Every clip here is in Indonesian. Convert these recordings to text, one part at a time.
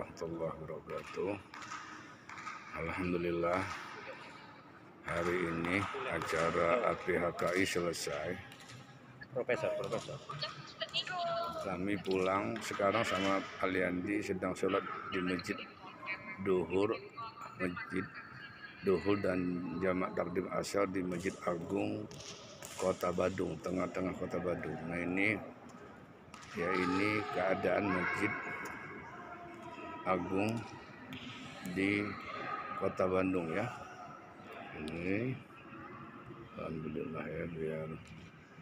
warahmatullahi wabarakatuh. Alhamdulillah hari ini acara APHKI selesai. Profesor, Profesor. kami pulang sekarang sama Aliandi sedang sholat di masjid Duhur masjid Duhur dan jamak takdim asal di Masjid Agung Kota Badung tengah-tengah Kota Badung. Nah ini ya ini keadaan Masjid Agung di Kota Bandung ya. Ini Alhamdulillah ya biar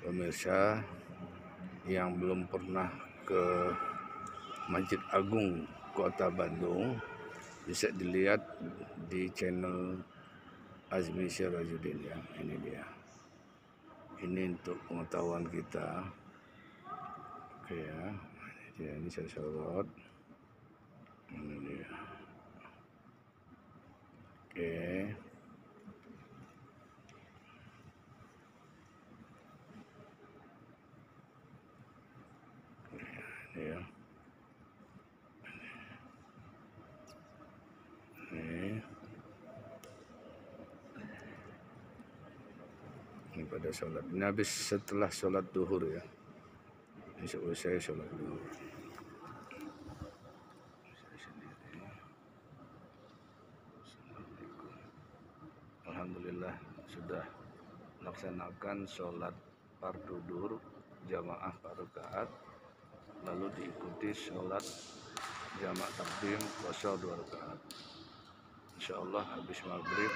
pemirsa yang belum pernah ke Masjid Agung Kota Bandung bisa dilihat di channel Azmi Syarajudin ya ini dia. Ini untuk pengetahuan kita. Oke ya ini ini saya sorot ini dia oke pada sholat. Ini habis setelah sholat duhur ya. Ini selesai sholat duhur Alhamdulillah sudah melaksanakan sholat fardu duhur jamaah empat rakaat lalu diikuti sholat jamak takdim kosong dua rakaat. Insya Allah habis maghrib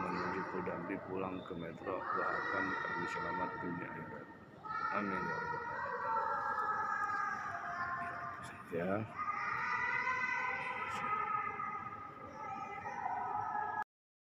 menuju Kodambi pulang ke metro doakan kami selamat dunia akhirat. Amin ya alamin. ya